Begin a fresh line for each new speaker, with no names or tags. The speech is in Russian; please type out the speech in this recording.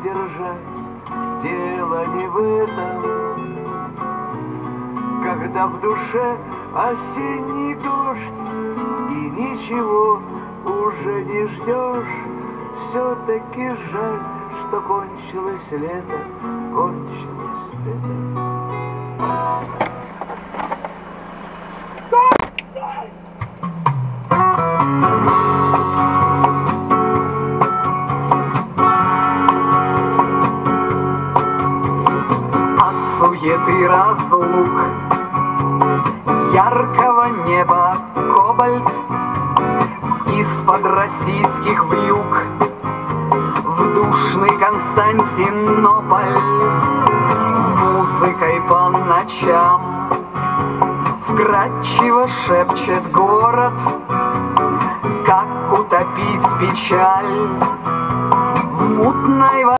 удержать, дело не в этом. Когда в душе осенний дождь И ничего уже не ждешь, Все-таки жаль, что кончилось лето, кончилось лето.
Суеты разлук Яркого неба кобальт Из-под российских вьюг В душный Константинополь. Музыкой по ночам Вкрадчиво шепчет город Как утопить печаль В мутной